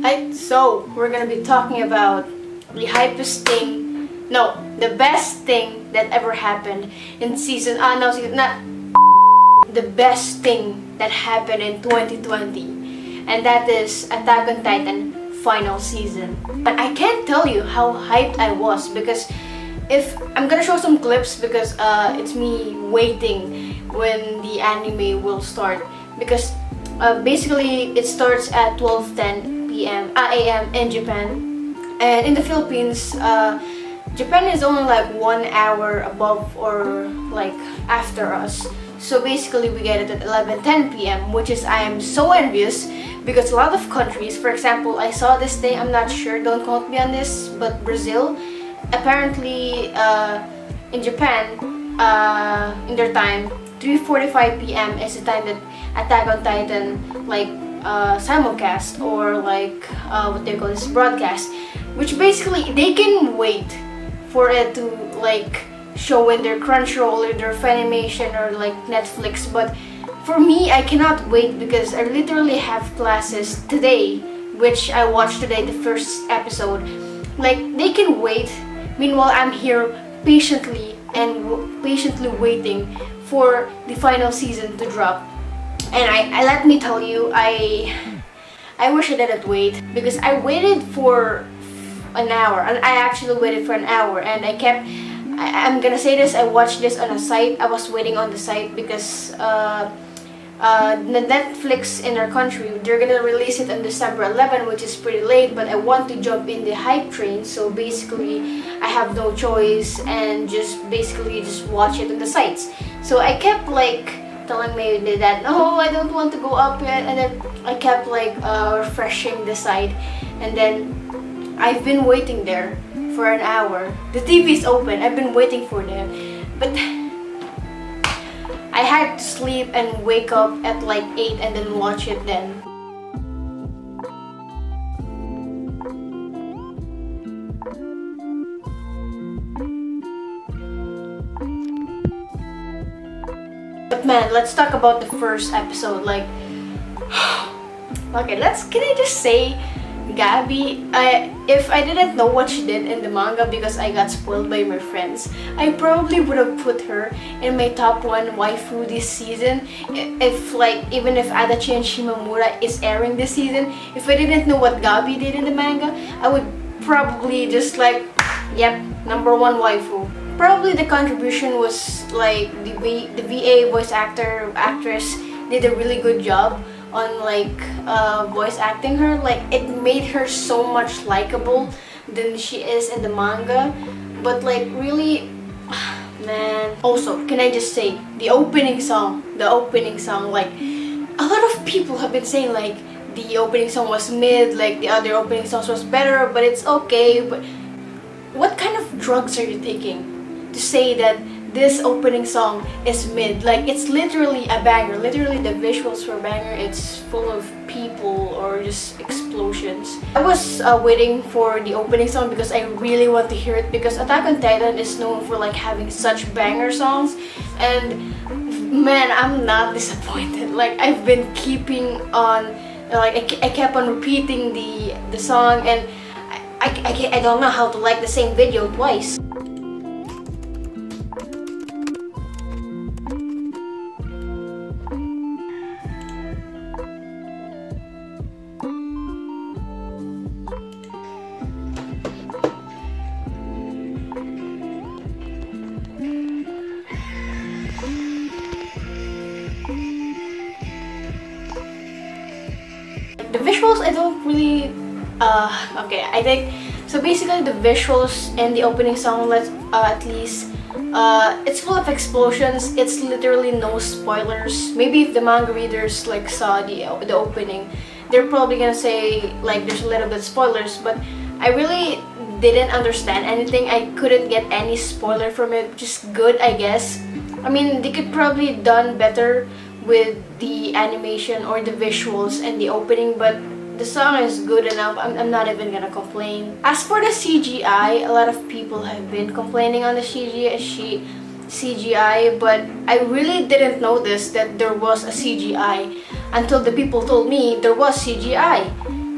Hi, so we're gonna be talking about the hypest thing, no, the best thing that ever happened in season, ah no, season, not, the best thing that happened in 2020. And that is Attack on Titan final season. But I can't tell you how hyped I was because if I'm gonna show some clips because uh, it's me waiting when the anime will start because uh, basically it starts at 12:10 p.m. Uh, a.m. in Japan and in the Philippines uh, Japan is only like one hour above or like after us so basically we get it at 11:10 p.m. which is I am so envious because a lot of countries for example I saw this thing I'm not sure don't quote me on this but Brazil apparently uh, in Japan uh, in their time 3.45 p.m. is the time that Attack on Titan like uh, simulcast or like uh, what they call this broadcast which basically they can wait for it to like show in their Crunchyroll or their Funimation or like Netflix but for me I cannot wait because I literally have classes today which I watched today the first episode like they can wait meanwhile I'm here patiently and patiently waiting for the final season to drop. And I, I let me tell you, I I wish I didn't wait because I waited for an hour. And I actually waited for an hour and I kept I, am gonna say this I watched this on a site. I was waiting on the site because uh, uh, Netflix in our country they're gonna release it on December 11 which is pretty late but I want to jump in the hype train. So basically I have no choice and just basically just watch it on the sites. So I kept like telling my that, no, I don't want to go up yet. And then I kept like uh, refreshing the site. And then I've been waiting there for an hour. The TV is open. I've been waiting for them. But I had to sleep and wake up at like 8 and then watch it then. Man, let's talk about the first episode. Like, okay, let's. Can I just say, Gabi? I if I didn't know what she did in the manga because I got spoiled by my friends, I probably would have put her in my top one waifu this season. If like even if Adachi and Shimamura is airing this season, if I didn't know what Gabi did in the manga, I would probably just like, yep, number one waifu probably the contribution was like the v, the VA voice actor actress did a really good job on like uh, voice acting her. Like it made her so much likable than she is in the manga. But like really man. Also can I just say the opening song the opening song like a lot of people have been saying like the opening song was mid like the other opening songs was better but it's okay. But what kind of drugs are you taking to say that this opening song is mid. Like it's literally a banger. Literally the visuals for banger. It's full of people or just explosions. I was uh, waiting for the opening song because I really want to hear it because Attack on Titan is known for like having such banger songs and man I'm not disappointed. Like I've been keeping on like I, I kept on repeating the the song and I, I, I don't know how to like the same video twice. The visuals I don't really uh okay I think so basically the visuals and the opening song let uh, at least uh it's full of explosions. It's literally no spoilers. Maybe if the manga readers like saw the the opening they're probably gonna say like there's a little bit spoilers but I really didn't understand anything. I couldn't get any spoiler from it. Just good I guess. I mean they could probably done better with the animation or the visuals and the opening but the song is good enough. I'm, I'm not even gonna complain. As for the CGI a lot of people have been complaining on the CGI CGI but I really didn't notice that there was a CGI until the people told me there was CGI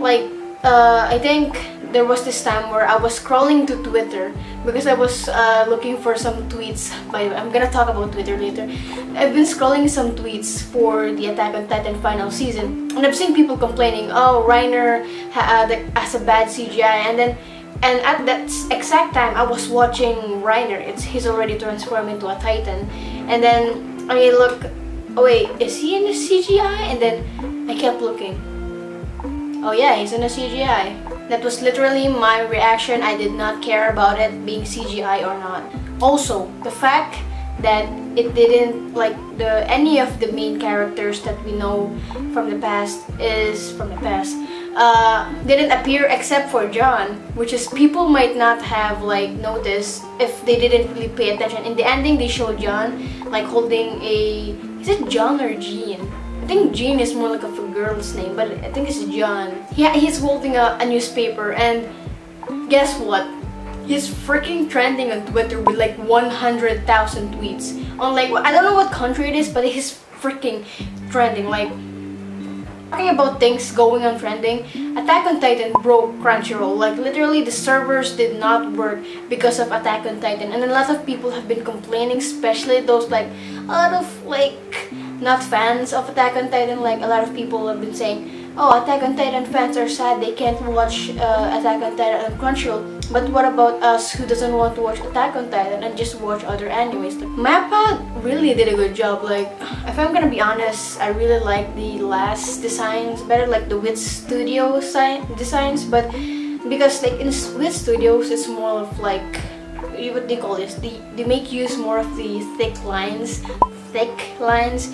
like uh, I think there was this time where I was scrolling to Twitter because I was uh, looking for some tweets. By the way, I'm gonna talk about Twitter later. I've been scrolling some tweets for the Attack on Titan final season, and I've seen people complaining, "Oh, Reiner uh, has a bad CGI," and then. And at that exact time, I was watching Reiner. It's he's already transformed into a Titan, and then I look. Oh wait, is he in the CGI? And then I kept looking. Oh yeah, he's in the CGI. That was literally my reaction. I did not care about it being CGI or not. Also, the fact that it didn't like the any of the main characters that we know from the past is from the past uh, didn't appear except for John which is people might not have like noticed if they didn't really pay attention in the ending they showed John like holding a is it John or Jean think Jean is more like a girl's name, but I think it's John. Yeah, he's holding a, a newspaper, and guess what? He's freaking trending on Twitter with like 100,000 tweets. On like, I don't know what country it is, but he's freaking trending. Like, talking about things going on trending, Attack on Titan broke Crunchyroll. Like literally the servers did not work because of Attack on Titan. And a lot of people have been complaining, especially those like lot of like not fans of Attack on Titan. Like a lot of people have been saying, oh, Attack on Titan fans are sad they can't watch uh, Attack on Titan on Crunchyroll. But what about us who doesn't want to watch Attack on Titan and just watch other animes? Like, Mappa really did a good job. Like, if I'm gonna be honest, I really like the last designs better, like the Wit Studio designs. But because like in Wit Studios, it's more of like what you call this? They, they make use more of the thick lines thick lines.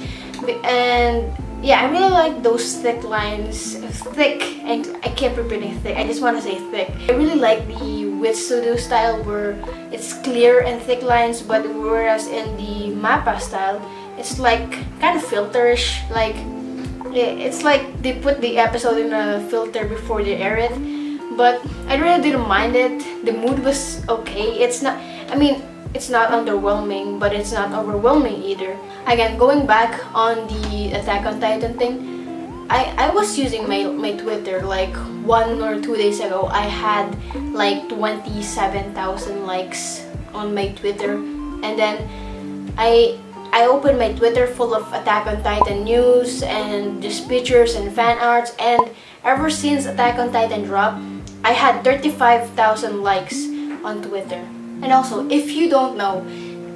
And yeah I really like those thick lines. Thick and I keep repeating thick I just want to say thick. I really like the Wit Studio style where it's clear and thick lines but whereas in the Mappa style it's like kind of filterish like it's like they put the episode in a filter before they air it. But I really didn't mind it. The mood was okay. It's not I mean it's not underwhelming, but it's not overwhelming either. Again, going back on the Attack on Titan thing, I, I was using my, my Twitter like one or two days ago. I had like 27,000 likes on my Twitter. And then I I opened my Twitter full of Attack on Titan news and just pictures and fan arts. And ever since Attack on Titan dropped, I had 35,000 likes on Twitter. And also, if you don't know,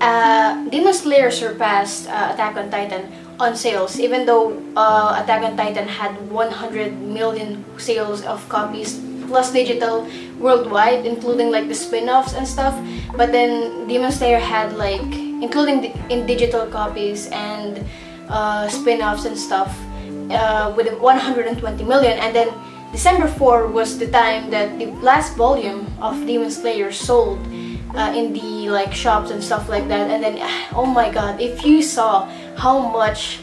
uh, Demon Slayer surpassed uh, Attack on Titan on sales, even though uh, Attack on Titan had 100 million sales of copies plus digital worldwide, including like the spin-offs and stuff. But then Demon Slayer had like, including in digital copies and uh, spin-offs and stuff, uh, with 120 million. And then December 4 was the time that the last volume of Demon Slayer sold uh, in the like shops and stuff like that. And then oh my god if you saw how much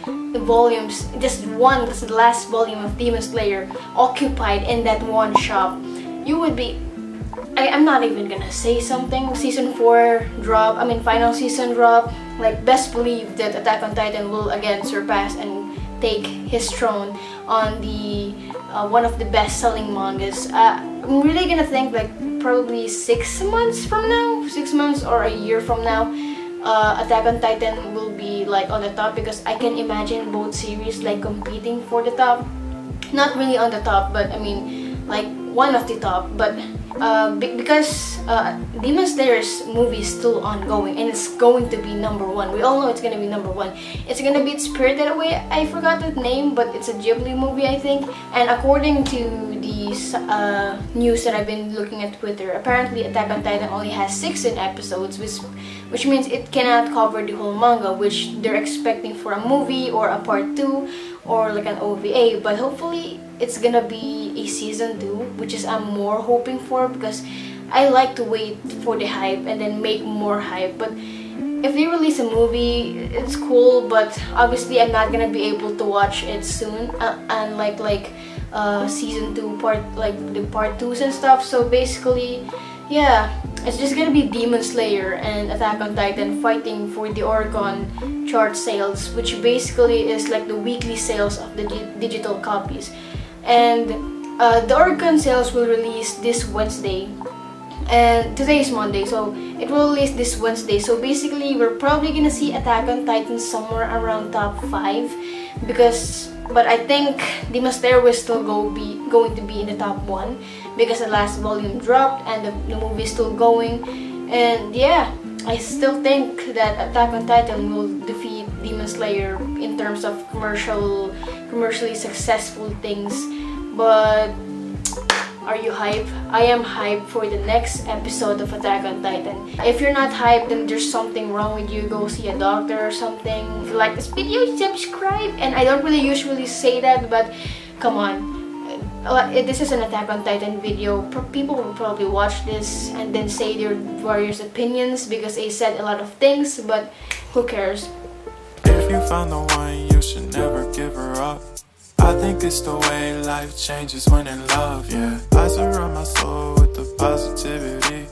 volumes just one this the last volume of Demon Slayer occupied in that one shop you would be I, am not even gonna say something. Season 4 drop I mean final season drop like best believe that Attack on Titan will again surpass and take his throne on the uh, one of the best-selling mangas. Uh, I'm really gonna think like probably six months from now, six months or a year from now, uh, Attack on Titan will be like on the top because I can imagine both series like competing for the top. Not really on the top, but I mean like one of the top. But uh, because uh, Demon Slayer's movie is still ongoing and it's going to be number one. We all know it's gonna be number one. It's gonna be Spirited Away. I forgot the name, but it's a Ghibli movie, I think. And according to the uh, news that I've been looking at Twitter, apparently Attack on Titan only has 16 episodes, which which means it cannot cover the whole manga, which they're expecting for a movie or a part two or like an OVA. But hopefully it's gonna be a season 2 which is I'm more hoping for because I like to wait for the hype and then make more hype but if they release a movie it's cool but obviously I'm not gonna be able to watch it soon uh, unlike like uh, season 2 part like the part 2s and stuff so basically yeah it's just gonna be Demon Slayer and Attack on Titan fighting for the Oricon chart sales which basically is like the weekly sales of the digital copies. And uh, the Oricon sales will release this Wednesday. And today is Monday so it will release this Wednesday. So basically we're probably gonna see Attack on Titan somewhere around top 5 because but I think Demon Slayer will still go be going to be in the top 1 because the last volume dropped and the, the movie is still going. And yeah I still think that Attack on Titan will defeat Demon Slayer in terms of commercial commercially successful things. But are you hyped? I am hyped for the next episode of Attack on Titan. If you're not hyped, then there's something wrong with you. Go see a doctor or something. If you like this video, subscribe. And I don't really usually say that, but come on. Uh, this is an Attack on Titan video. People will probably watch this and then say their various opinions because they said a lot of things, but who cares? If you found the one, you should never give her up. Think it's the way life changes when in love, yeah. I surround my soul with the positivity.